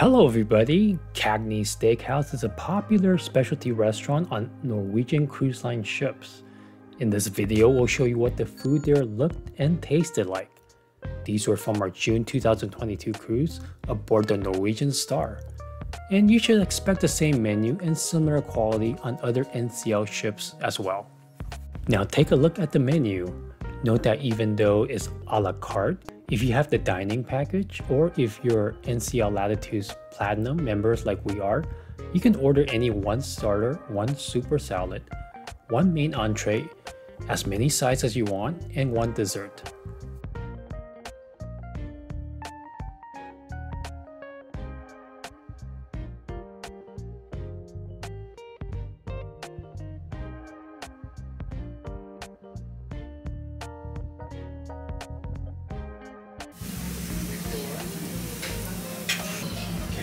Hello everybody! Cagney's Steakhouse is a popular specialty restaurant on Norwegian cruise line ships. In this video, we'll show you what the food there looked and tasted like. These were from our June 2022 cruise aboard the Norwegian Star. And you should expect the same menu and similar quality on other NCL ships as well. Now take a look at the menu. Note that even though it's a la carte, if you have the dining package or if you're NCL Latitudes Platinum members like we are, you can order any one starter, one super salad, one main entree, as many sides as you want, and one dessert.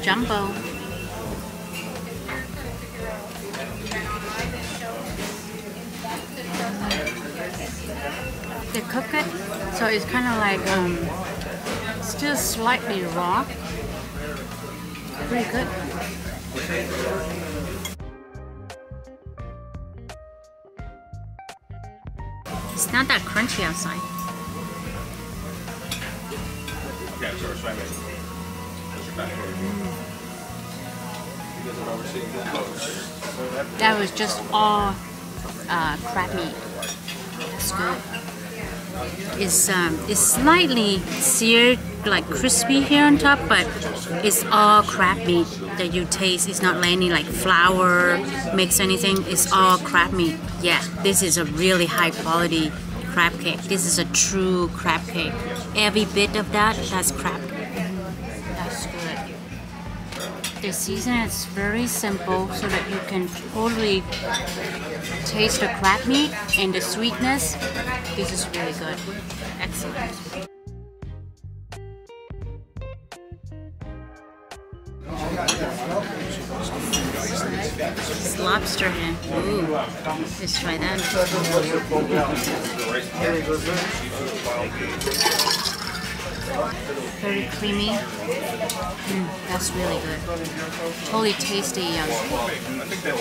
Jumbo. They cook it, so it's kind of like um, still slightly raw. Pretty good. It's not that crunchy outside. That was just all uh, crab meat. It's good. It's um, it's slightly seared, like crispy here on top, but it's all crab meat that you taste. It's not any like flour mix anything. It's all crab meat. Yeah, this is a really high quality crab cake. This is a true crab cake. Every bit of that, that's crab the season is very simple so that you can totally taste the crab meat and the sweetness. This is really good. Excellent. It's lobster hand. Ooh, let's try that very creamy. Mm, that's really good. Totally tasty um,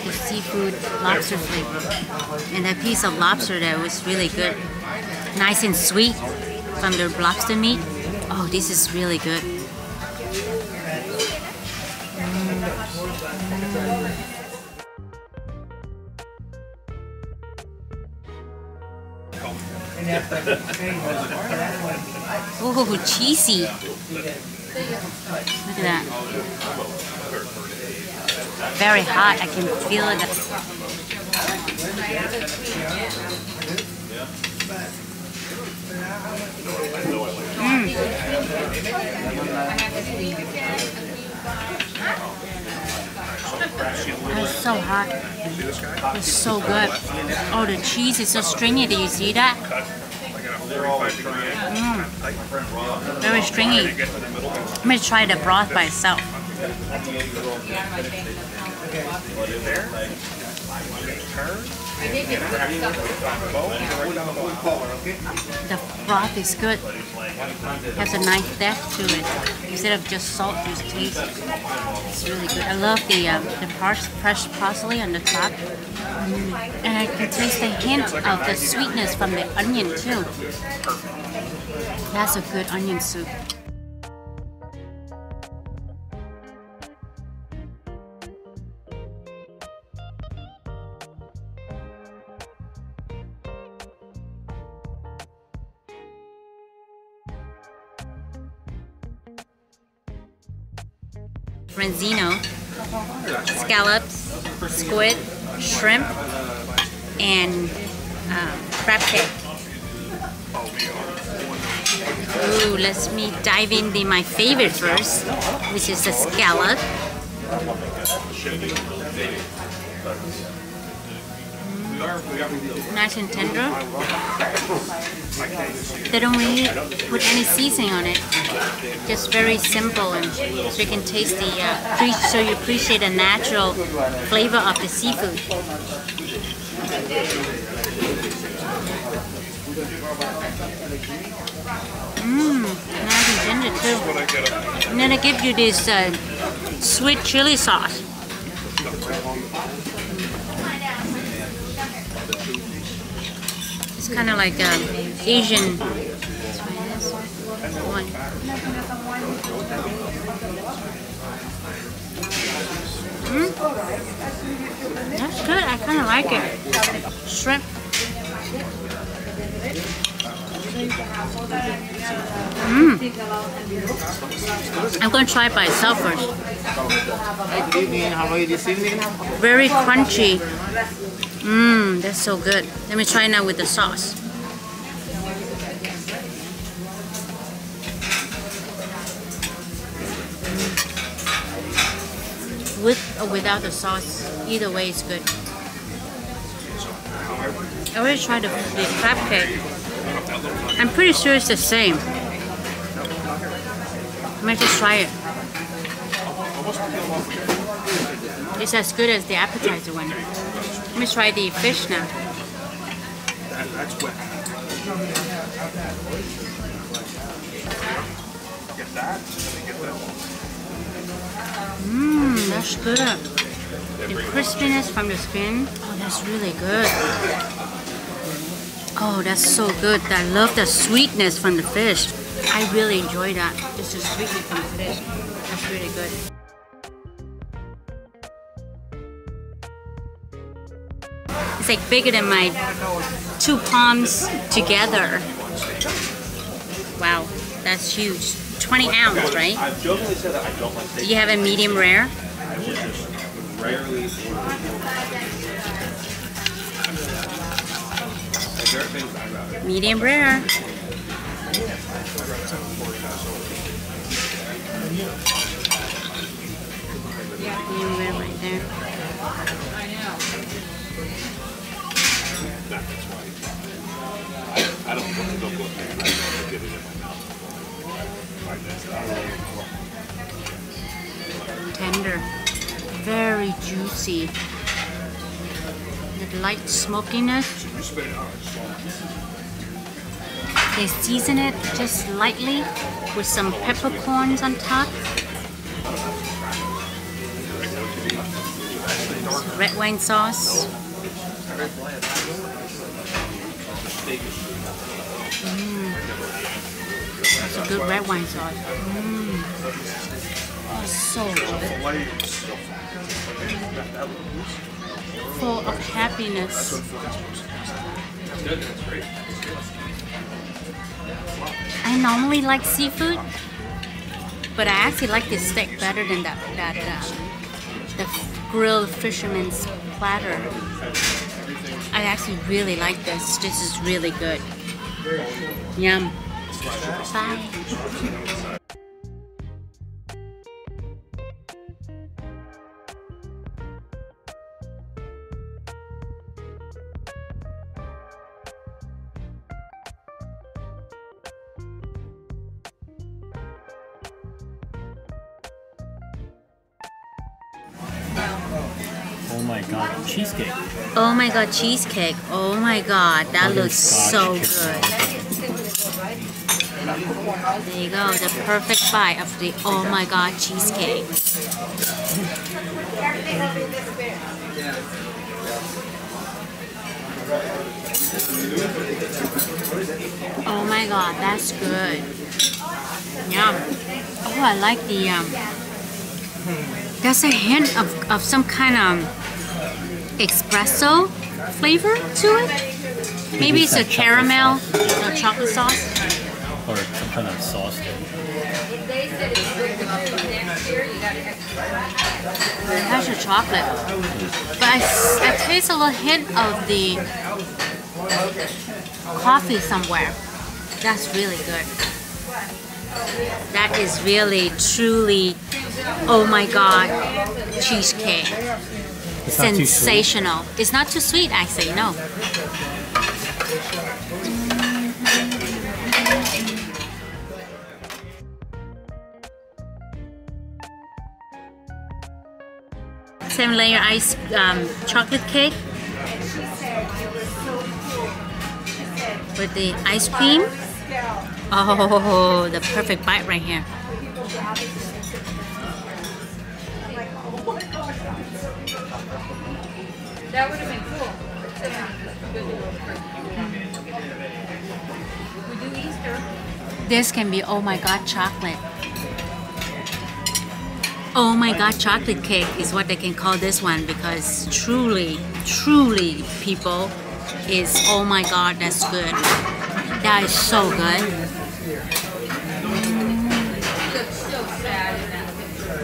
the seafood lobster flavor. And that piece of lobster that was really good. Nice and sweet from the lobster meat. Oh, this is really good. Mm. Oh, cheesy. Look at that. Very hot. I can feel it. Mm. It's so hot. It's so good. Oh, the cheese is so stringy. Do you see that? Mm. Very stringy. Let me try the broth by itself. The broth is good. Has a nice depth to it. Instead of just salt, just taste. It's really good. I love the uh, the fresh parsley on the top. And I can taste the hint of the sweetness from the onion too. That's a good onion soup. Branzino, scallops, squid, shrimp, and um, crab cake. Ooh, let me dive into my favorite first, which is the scallop. Nice and tender. They don't really put any seasoning on it. Just very simple, and so you can taste the, so you appreciate the natural flavor of the seafood. Mmm, nice and tender too. And then I give you this uh, sweet chili sauce. It's kind of like um, Asian. One. Mm. That's good. I kind of like it. Shrimp. Mmm. I'm going to try it by itself first. Good evening. How are you this evening? Very crunchy. Mmm, that's so good. Let me try it now with the sauce. With or without the sauce, either way is good. I already tried the, the crab cake. I'm pretty sure it's the same. I might just try it. It's as good as the appetizer one. Let me try the fish now. That's wet. Mmm, that's good. The crispiness from the skin. Oh, that's really good. Oh, that's so good. I love the sweetness from the fish. I really enjoy that. Just the sweetness from the fish. That's really good. It's like bigger than my two palms together. Wow, that's huge. 20 ounce, right? I've jokingly said that I don't like Do you have a medium rare? Medium rare. Medium rare right there. I, Tender. Very juicy. with light smokiness. They season it just lightly with some peppercorns on top. Red wine sauce. Mm. That's a good red wine sauce. Mm. Oh, so good. Full of happiness. I normally like seafood, but I actually like this steak better than that that uh, the grilled fisherman's platter. I actually really like this. This is really good. Yum. Bye. Oh my god, cheesecake. Oh my god, cheesecake. Oh my god, that looks so good. There you go, the perfect bite of the oh my god cheesecake. Oh my god, that's good. Yum. Oh, I like the um. There's a hint of, of some kind of espresso flavor to it. Maybe it's a caramel or chocolate sauce. Or some kind of sauce. It has a chocolate. But I taste a little hint of the coffee somewhere. That's really good. That is really, truly, oh my god, cheesecake. It's not. Sensational. It's not too sweet, I say, no. Seven layer ice um, chocolate cake with the ice cream. Oh, the perfect bite right here. That would have been cool. We do Easter. This can be oh my god chocolate. Oh my god chocolate cake is what they can call this one because truly, truly people is oh my god that's good. That is so good.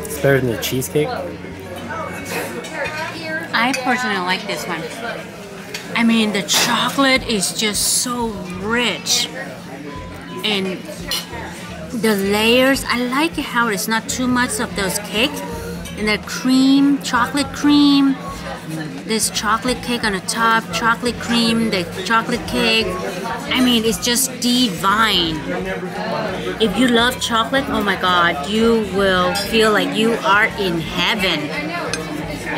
It's better than the cheesecake. I personally like this one. I mean, the chocolate is just so rich. And the layers, I like how it's not too much of those cakes. And the cream, chocolate cream, this chocolate cake on the top, chocolate cream, the chocolate cake. I mean, it's just divine. If you love chocolate, oh my god, you will feel like you are in heaven.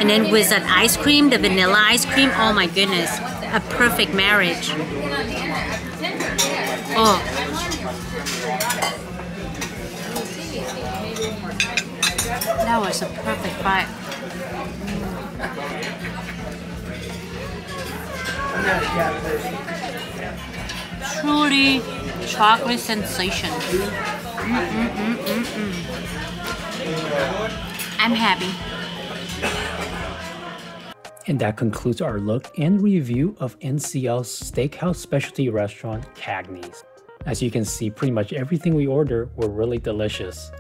And then with that ice cream, the vanilla ice cream, oh my goodness, a perfect marriage. Oh. That was a perfect bite. Truly chocolate sensation. Mm, mm, mm, I'm happy. And that concludes our look and review of NCL's steakhouse specialty restaurant, Cagney's. As you can see, pretty much everything we ordered were really delicious.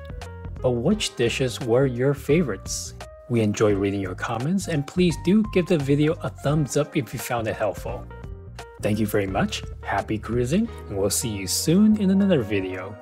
But which dishes were your favorites? We enjoy reading your comments and please do give the video a thumbs up if you found it helpful. Thank you very much, happy cruising, and we'll see you soon in another video.